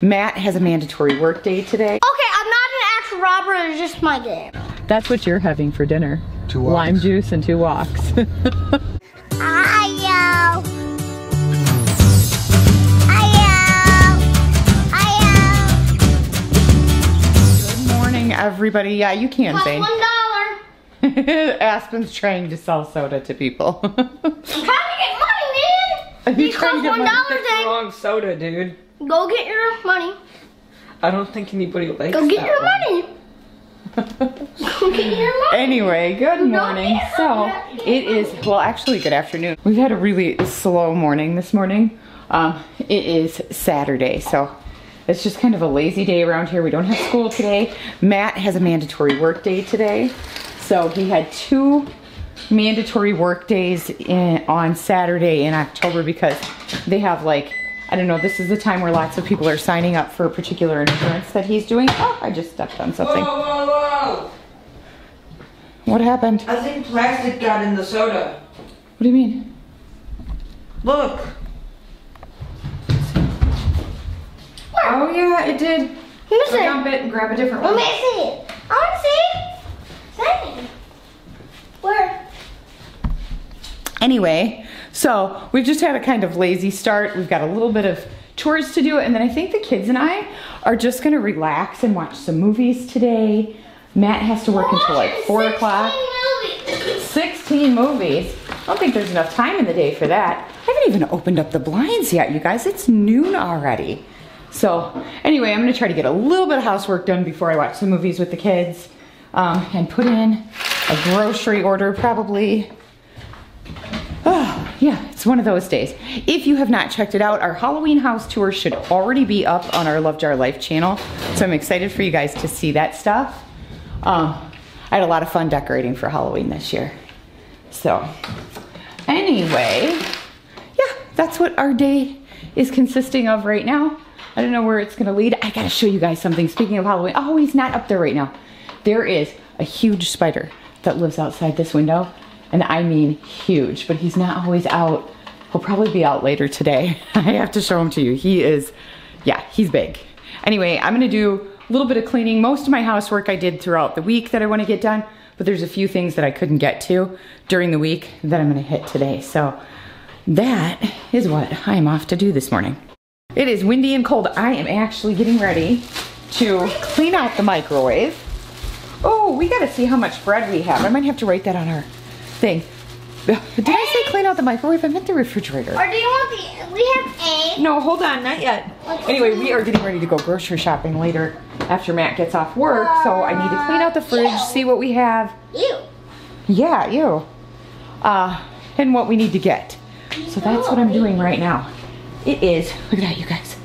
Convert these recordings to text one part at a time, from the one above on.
Matt has a mandatory work day today. Okay, I'm not an actual robber, it's just my game. That's what you're having for dinner. Two walks. Lime juice and two walks. Ayo. Ayo. Ayo. Good morning, everybody. Yeah, you can Plus sing. one dollar. Aspen's trying to sell soda to people. I'm trying to get money, man. Are you These trying to get one money? dollar the wrong soda, dude. Go get your money. I don't think anybody likes Go get that your one. money. Go get your money. Anyway, good morning. So it is, well, actually, good afternoon. We've had a really slow morning this morning. Um, it is Saturday, so it's just kind of a lazy day around here. We don't have school today. Matt has a mandatory work day today. So he had two mandatory work days in, on Saturday in October because they have like, I don't know, this is the time where lots of people are signing up for a particular insurance that he's doing. Oh, I just stepped on something. Whoa, whoa, whoa! What happened? I think plastic got in the soda. What do you mean? Look. Oh yeah, it did. Let me see. Dump it and grab a different one. Let one. me see. it. I want to see. Say. Where? Anyway, so we've just had a kind of lazy start. We've got a little bit of chores to do, and then I think the kids and I are just gonna relax and watch some movies today. Matt has to work until like four o'clock. 16 movies. I don't think there's enough time in the day for that. I haven't even opened up the blinds yet, you guys. It's noon already. So, anyway, I'm gonna try to get a little bit of housework done before I watch some movies with the kids um, and put in a grocery order probably. Yeah, it's one of those days. If you have not checked it out, our Halloween house tour should already be up on our Love Jar Life channel. So I'm excited for you guys to see that stuff. Um, I had a lot of fun decorating for Halloween this year. So, anyway, yeah, that's what our day is consisting of right now. I don't know where it's gonna lead. I gotta show you guys something. Speaking of Halloween, oh, he's not up there right now. There is a huge spider that lives outside this window, and I mean huge, but he's not always out. He'll probably be out later today. I have to show him to you. He is, yeah, he's big. Anyway, I'm gonna do a little bit of cleaning. Most of my housework I did throughout the week that I wanna get done, but there's a few things that I couldn't get to during the week that I'm gonna hit today. So that is what I'm off to do this morning. It is windy and cold. I am actually getting ready to clean out the microwave. Oh, we gotta see how much bread we have. I might have to write that on our thing. Did I say clean out the microwave? I meant the refrigerator. Or do you want the? We have A. No, hold on, not yet. Anyway, we are getting ready to go grocery shopping later after Matt gets off work, so I need to clean out the fridge, see what we have. You. Yeah, you. Uh, and what we need to get. So that's what I'm doing right now. It is, look at that, you guys.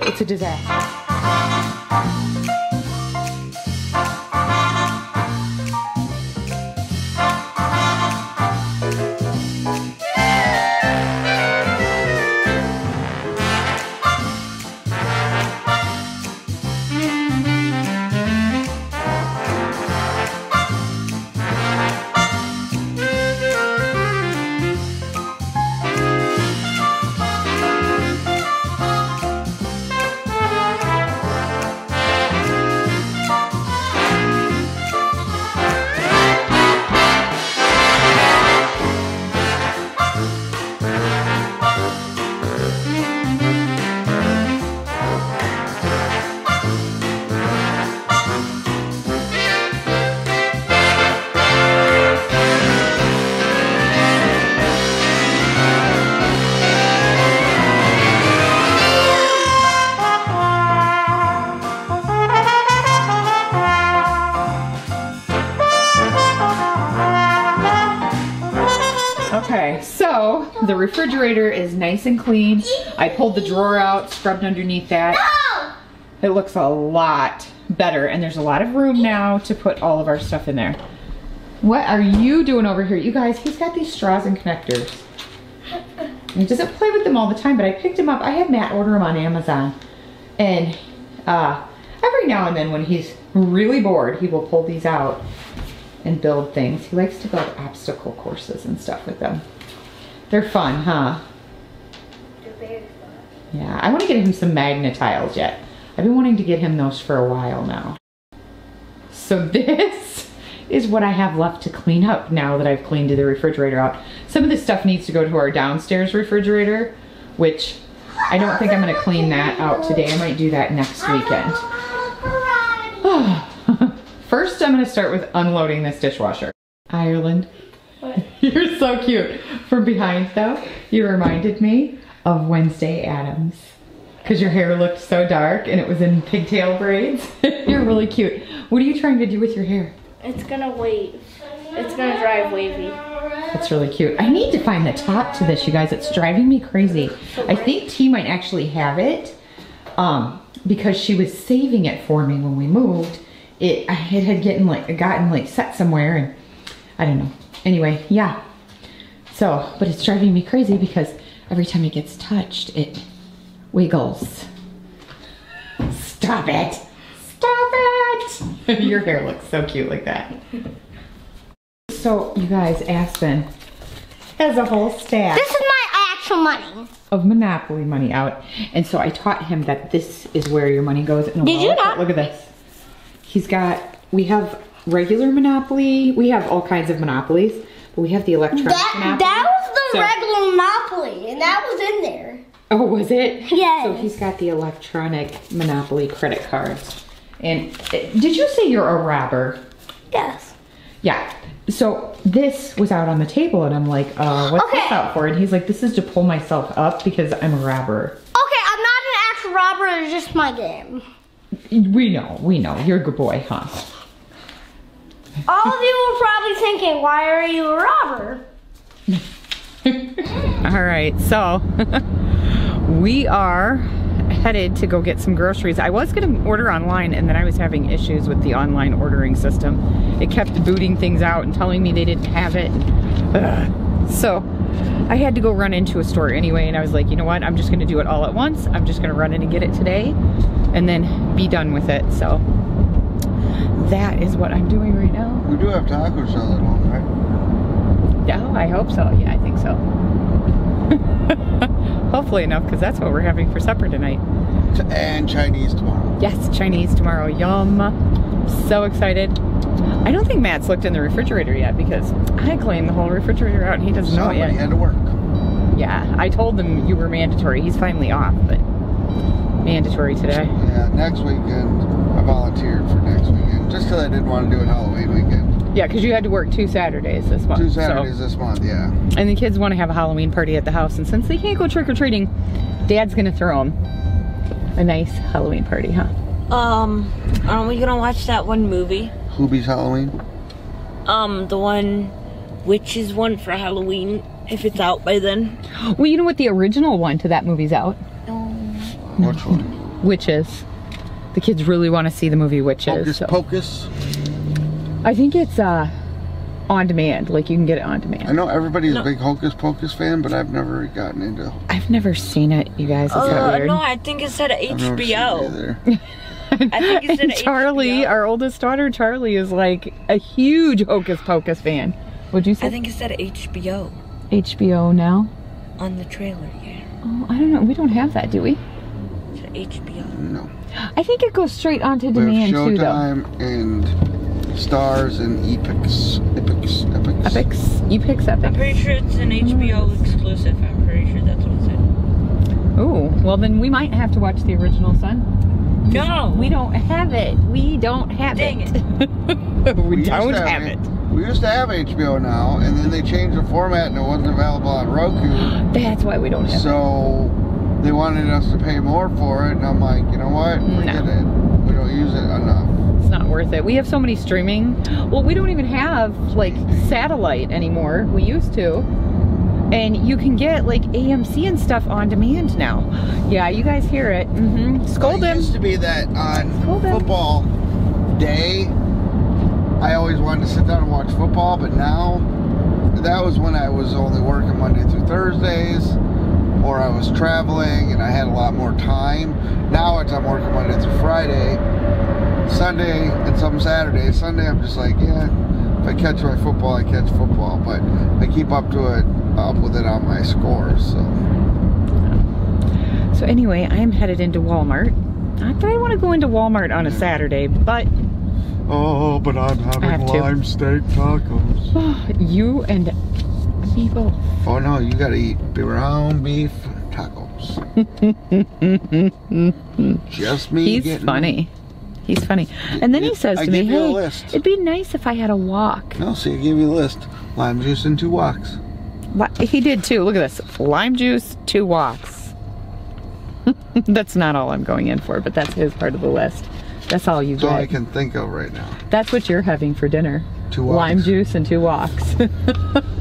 It's a disaster. The refrigerator is nice and clean. I pulled the drawer out, scrubbed underneath that. It looks a lot better, and there's a lot of room now to put all of our stuff in there. What are you doing over here? You guys, he's got these straws and connectors. He doesn't play with them all the time, but I picked him up. I had Matt order them on Amazon. And uh, every now and then when he's really bored, he will pull these out and build things. He likes to build obstacle courses and stuff with them. They're fun, huh? They're very fun. Yeah, I want to get him some magnet tiles yet. I've been wanting to get him those for a while now. So this is what I have left to clean up now that I've cleaned the refrigerator out. Some of this stuff needs to go to our downstairs refrigerator, which I don't think I'm gonna clean that out today. I might do that next weekend. First, I'm gonna start with unloading this dishwasher. Ireland. You're so cute. From behind though, you reminded me of Wednesday Addams. Because your hair looked so dark and it was in pigtail braids. You're really cute. What are you trying to do with your hair? It's gonna wave. It's gonna drive wavy. That's really cute. I need to find the top to this, you guys. It's driving me crazy. I think T might actually have it um, because she was saving it for me when we moved. It, it had getting like gotten like set somewhere and I don't know. Anyway, yeah. So, but it's driving me crazy because every time it gets touched, it wiggles. Stop it. Stop it. Your hair looks so cute like that. So, you guys, Aspen has a whole stack This is my actual money. of Monopoly money out. And so I taught him that this is where your money goes Did you not? Look at this. He's got, we have regular Monopoly. We have all kinds of Monopolies. But we have the electronic That Monopoly. that was the So- regular Monopoly, and that was in there. Oh, was it? Yes. So he's got the electronic Monopoly credit cards. And uh, did you say you're a robber? Yes. Yeah. So this was out on the table, and I'm like, uh, what's this out for? And he's like, this is to pull myself up because I'm a robber. Okay, I'm not an actual robber. It's just my game. We know, we know. You're a good boy, huh? All of you were probably thinking, why are you a robber? All right, so we are headed to go get some groceries. I was going to order online and then I was having issues with the online ordering system. It kept booting things out and telling me they didn't have it. Ugh. So I had to go run into a store anyway and I was like, you know what? I'm just going to do it all at once. I'm just going to run in and get it today and then be done with it. So that is what I'm doing right now. We do have taco salad on, right? Yeah, I hope so. Yeah, I think so. Hopefully enough, because that's what we're having for supper tonight. And Chinese tomorrow. Yes, Chinese tomorrow. Yum. So excited. I don't think Matt's looked in the refrigerator yet because I cleaned the whole refrigerator out and he doesn't know Somebody yet. had to work. Yeah, I told him you were mandatory. He's finally off, but mandatory today. Yeah, next weekend, volunteered for next weekend. Just because I didn't want to do it Halloween weekend. Yeah, because you had to work two Saturdays this month. Two so- Saturdays this month, yeah. And the kids want to have a Halloween party at the house, and since they can't go trick or treating, Dad's gonna throw them a nice Halloween party, huh? Um, aren't we gonna watch that one movie? Hubie's Halloween. Um, the one witches one for Halloween, if it's out by then. Well, you know what the original one to that movie's out? No. Which one? Witches. The kids really want to see the movie Witches. Hocus so- Pocus. I think it's uh on demand. Like you can get it on demand. I know everybody's No. a big Hocus Pocus fan, but I've never gotten into. I've never seen it, you guys. It's that Uh, no, I think it's at I've never seen it HBO. I think it's And at Charlea, HBO. our oldest daughter, Charlea, is like a huge Hocus Pocus fan. Would you say? I think it's at HBO HBO now. on the trailer. Yeah, Oh, I don't know. We don't have that, do we? It's at HBO. No. I think it goes straight onto We have demand too. Showtime and Starz and Epix. Epix. Epix. Epix, Epix, I'm pretty sure it's an HBO mm. exclusive. I'm pretty sure that's what it said. Oh, well then we might have to watch the original, son. No, We don't have it. We don't have Dang it. we, used don't to have it. We used to have HBO now, and then they changed the format and it wasn't available on Roku. That's why we don't have it. So they wanted us to pay more for it, and I'm like, you know what? Forget it. We don't use it enough. It's not worth it. We have so many streaming. Well, we don't even have like satellite anymore. We used to. And you can get like AMC and stuff on demand now. Yeah, you guys hear it. Mm-hmm. Scold it him. used to be that on football day, I always wanted to sit down and watch football, but now that was when I was only working Monday through Thursdays, or I was traveling and I had a lot more time. Now it's I'm working Monday through Friday, Sunday, and some Saturdays. Sunday I'm just like, yeah, if I catch my football, I catch football, but I keep up to it, up with it on my scores. So So anyway, I am headed into Walmart I that I want to go into Walmart on a Saturday, but Oh, but I'm having to. lime steak tacos. you and me both. Oh no, you gotta eat brown beef tacos. Just me. He's getting- funny. He's funny. And then he says I to me, you a hey, it'd be nice if I had a walk. No, see, I gave you a list. Lime juice and two walks. He did too. Look at this. Lime juice, two walks. that's not all I'm going in for, but that's his part of the list. That's all you That's all I can think of right now. That's what you're having for dinner. Two walks. Lime juice and two walks.